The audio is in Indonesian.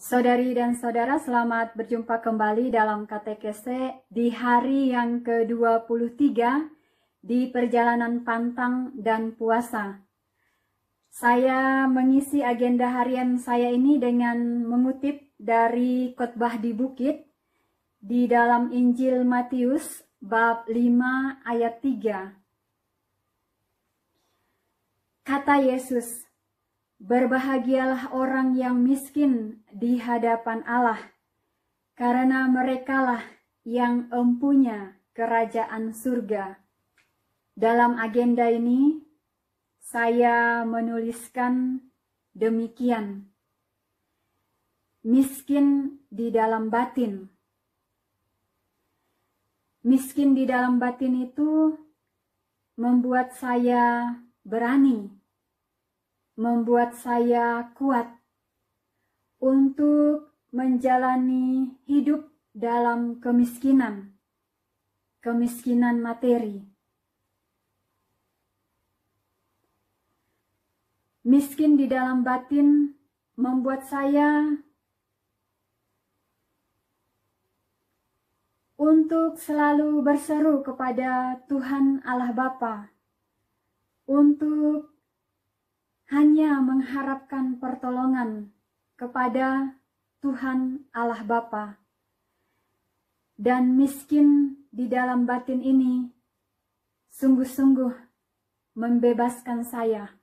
Saudari dan saudara, selamat berjumpa kembali dalam KTKC di hari yang ke-23 di perjalanan pantang dan puasa. Saya mengisi agenda harian saya ini dengan mengutip dari khotbah di bukit di dalam Injil Matius bab 5 ayat 3. Kata Yesus, Berbahagialah orang yang miskin di hadapan Allah, karena merekalah yang empunya kerajaan surga. Dalam agenda ini, saya menuliskan demikian. Miskin di dalam batin. Miskin di dalam batin itu membuat saya berani membuat saya kuat untuk menjalani hidup dalam kemiskinan, kemiskinan materi. Miskin di dalam batin membuat saya untuk selalu berseru kepada Tuhan Allah Bapa untuk hanya mengharapkan pertolongan kepada Tuhan Allah Bapa. Dan miskin di dalam batin ini sungguh-sungguh membebaskan saya